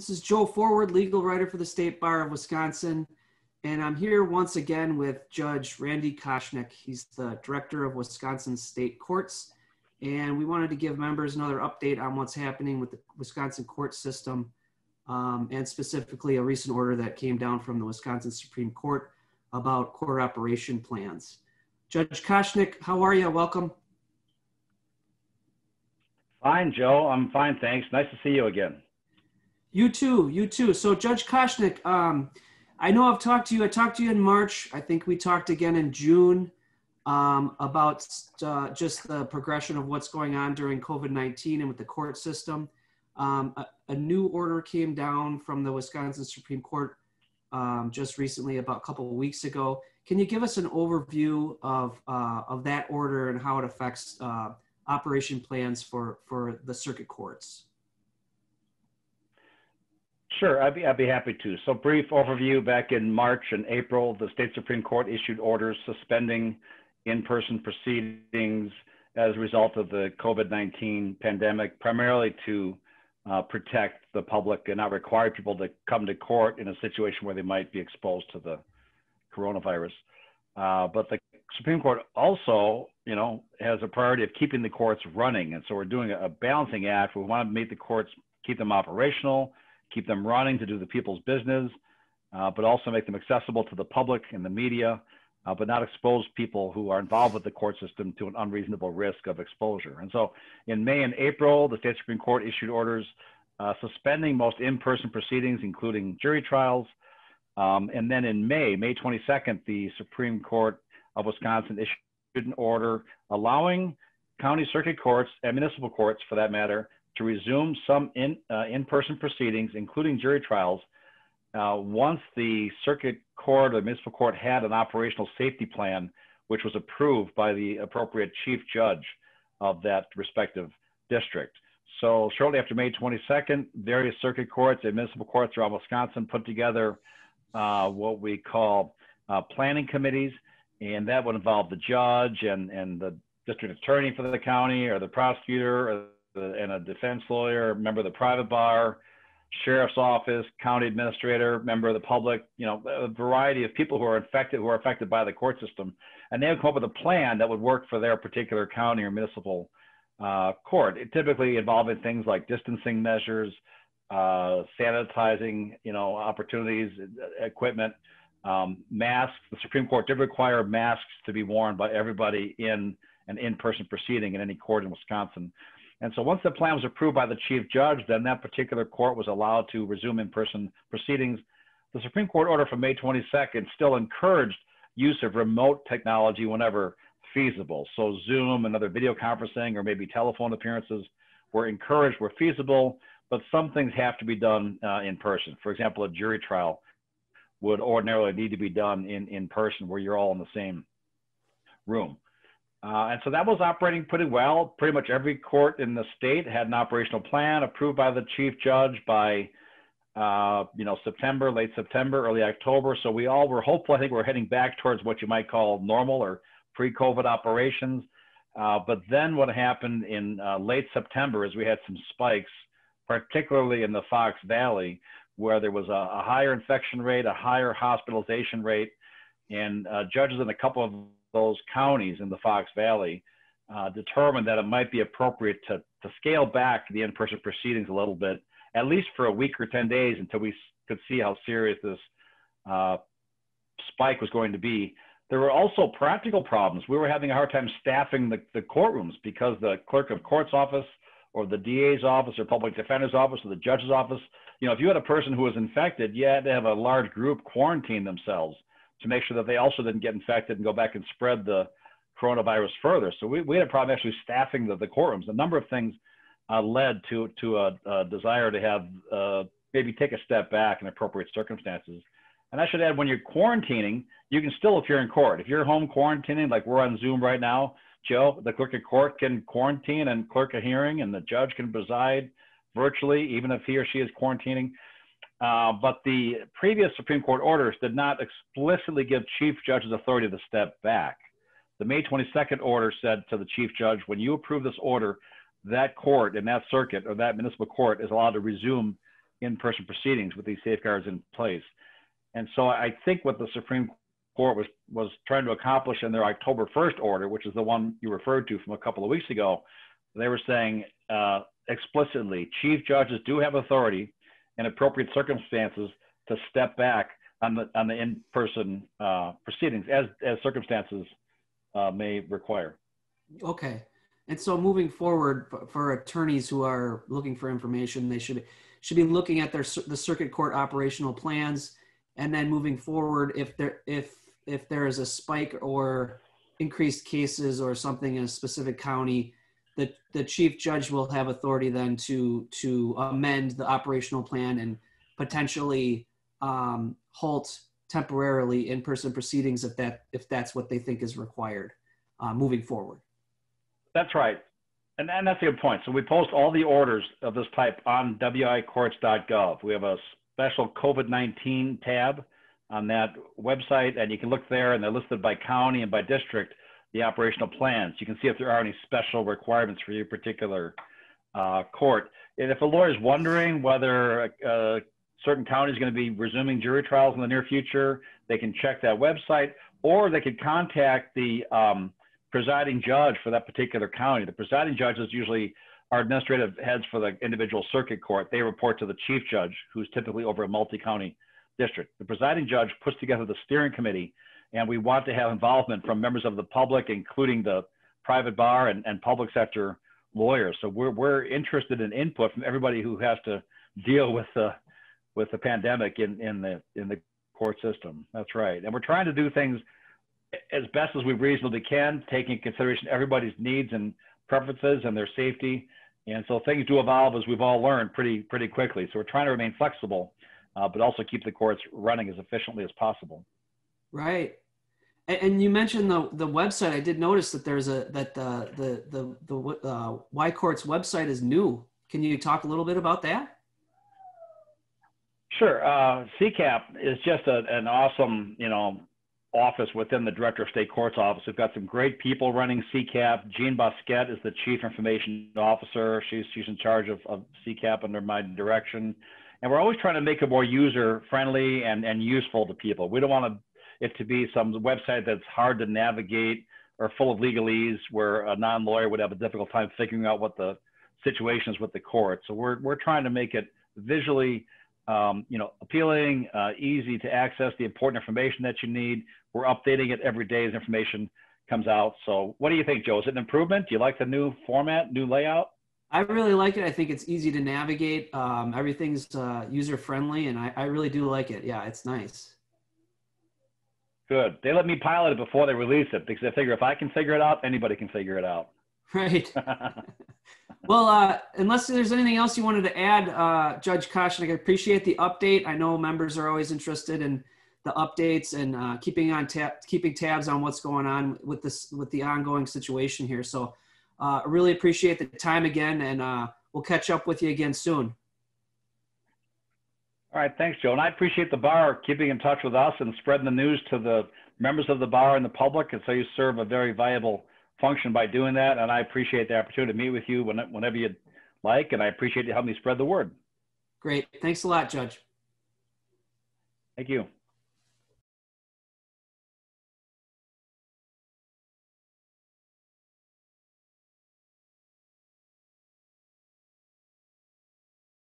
This is Joe Forward, legal writer for the State Bar of Wisconsin. And I'm here once again with Judge Randy Koschnick. He's the director of Wisconsin State Courts. And we wanted to give members another update on what's happening with the Wisconsin court system um, and specifically a recent order that came down from the Wisconsin Supreme Court about court operation plans. Judge Koschnick, how are you? Welcome. Fine, Joe. I'm fine, thanks. Nice to see you again. You too. You too. So, Judge Koschnick, um, I know I've talked to you. I talked to you in March. I think we talked again in June um, about uh, just the progression of what's going on during COVID 19 and with the court system. Um, a, a, new order came down from the Wisconsin Supreme Court um, just recently, about a couple of weeks ago. Can you give us an overview of, uh, of that order and how it affects uh, operation plans for, for the circuit courts? Sure, I'd be, I'd be happy to. So brief overview, back in March and April, the state Supreme Court issued orders suspending in-person proceedings as a result of the COVID-19 pandemic, primarily to uh, protect the public and not require people to come to court in a situation where they might be exposed to the coronavirus. Uh, but the Supreme Court also, you know, has a priority of keeping the courts running. And so we're doing a balancing act. We want to make the courts, keep them operational, keep them running to do the people's business, uh, but also make them accessible to the public and the media, uh, but not expose people who are involved with the court system to an unreasonable risk of exposure. And so in May and April, the state Supreme Court issued orders uh, suspending most in-person proceedings, including jury trials. Um, and then in May, May 22nd, the Supreme Court of Wisconsin issued an order allowing county circuit courts and municipal courts, for that matter, to resume some in, uh, in-person proceedings, including jury trials, uh, once the circuit court or municipal court had an operational safety plan, which was approved by the appropriate chief judge of that respective district. So shortly after May 22nd, various circuit courts and municipal courts around Wisconsin put together uh, what we call uh, planning committees, and that would involve the judge and, and the district attorney for the county or the prosecutor or and a defense lawyer, member of the private bar, sheriff's office, county administrator, member of the public, you know, a variety of people who are infected, who are affected by the court system. And they would come up with a plan that would work for their particular county or municipal uh, court, it typically involving things like distancing measures, uh, sanitizing, you know, opportunities, equipment, um, masks. The Supreme Court did require masks to be worn by everybody in an in-person proceeding in any court in Wisconsin. And so once the plan was approved by the chief judge, then that particular court was allowed to resume in-person proceedings. The Supreme Court order from May 22nd still encouraged use of remote technology whenever feasible. So Zoom and other video conferencing or maybe telephone appearances were encouraged, were feasible, but some things have to be done uh, in person. For example, a jury trial would ordinarily need to be done in, in person where you're all in the same room. Uh, and so that was operating pretty well. Pretty much every court in the state had an operational plan approved by the chief judge by, uh, you know, September, late September, early October. So we all were hopeful. I think we're heading back towards what you might call normal or pre-COVID operations. Uh, but then what happened in uh, late September is we had some spikes, particularly in the Fox Valley, where there was a, a higher infection rate, a higher hospitalization rate, and uh, judges in a couple of those counties in the Fox Valley uh, determined that it might be appropriate to, to scale back the in-person proceedings a little bit, at least for a week or 10 days until we could see how serious this uh, spike was going to be. There were also practical problems. We were having a hard time staffing the, the courtrooms because the clerk of court's office or the DA's office or public defender's office or the judge's office, you know, if you had a person who was infected, you had to have a large group quarantine themselves to make sure that they also didn't get infected and go back and spread the coronavirus further. So we, we had a problem actually staffing the, the courtrooms. A number of things uh, led to, to a, a, desire to have uh, maybe take a step back in appropriate circumstances. And I should add, when you're quarantining, you can still appear in court. If you're home quarantining, like we're on Zoom right now, Joe, the clerk of court can quarantine and clerk a hearing, and the judge can preside virtually, even if he or she is quarantining. Uh, but the previous Supreme Court orders did not explicitly give chief judges authority to step back. The May 22nd order said to the chief judge, when you approve this order, that court in that circuit or that municipal court is allowed to resume in-person proceedings with these safeguards in place. And so I think what the Supreme Court was was trying to accomplish in their October 1st order, which is the one you referred to from a couple of weeks ago, they were saying uh, explicitly, chief judges do have authority in appropriate circumstances to step back on the on the in-person uh, proceedings as as circumstances uh, may require. Okay. And so moving forward for attorneys who are looking for information, they should should be looking at their the circuit court operational plans and then moving forward if there if if there is a spike or increased cases or something in a specific county the the chief judge will have authority then to to amend the operational plan and potentially um, halt temporarily in-person proceedings if that if that's what they think is required uh, moving forward. That's right. And, and that's a good point. So we post all the orders of this type on wicourts.gov. We have a special COVID-19 tab on that website, and you can look there, and they're listed by county and by district, the operational plans. You can see if there are any special requirements for your particular uh, court. And if a lawyer is wondering whether a, a certain county is going to be resuming jury trials in the near future, they can check that website, or they could contact the um, presiding judge for that particular county. The presiding judges usually are administrative heads for the individual circuit court. They report to the chief judge, who's typically over a multi-county district. The presiding judge puts together the steering committee, and we want to have involvement from members of the public, including the private bar and, and public sector lawyers. So we're, we're interested in input from everybody who has to deal with the, with the pandemic in, in, the, in the court system. That's right. And we're trying to do things as best as we reasonably can, taking consideration everybody's needs and preferences and their safety. And so things do evolve as we've all learned pretty pretty quickly. So we're trying to remain flexible, uh, but also keep the courts running as efficiently as possible. Right. And, you mentioned the the website. I did notice that there's a that the the the the uh, Y Courts website is new. Can you talk a little bit about that? Sure. Uh, CCAP is just a, an awesome, you know, office within the Director of State Courts office. We've got some great people running CCAP. Jean Bousquet is the Chief Information Officer. She's, she's in charge of, of CCAP under my direction. And we're always trying to make it more user friendly and, and useful to people. We don't want it to be some website that's hard to navigate or full of legalese where a non-lawyer would have a difficult time figuring out what the situation is with the court. So we're, we're trying to make it visually um, you know, appealing, uh, easy to access the important information that you need. We're updating it every day as information comes out. So what do you think, Joe? Is it an improvement? Do you like the new format, new layout? I really like it. I think it's easy to navigate. Um, everything's uh, user friendly, and I, I really do like it. Yeah, it's nice. Good. They let me pilot it before they release it because they figure if I can figure it out, anybody can figure it out. Right. well, uh, unless there's anything else you wanted to add, uh, Judge Koschnick, I appreciate the update. I know members are always interested in the updates and uh, keeping on tab, keeping tabs on what's going on with this with the ongoing situation here. So, uh, I really appreciate the time again, and uh, we'll catch up with you again soon. All right, thanks, Joe. And I appreciate the bar keeping in touch with us and spreading the news to the members of the bar and the public. And so you serve a very valuable function by doing that. And I appreciate the opportunity to meet with you whenever you'd like. And I appreciate you helping me spread the word. Great. Thanks a lot, Judge. Thank you.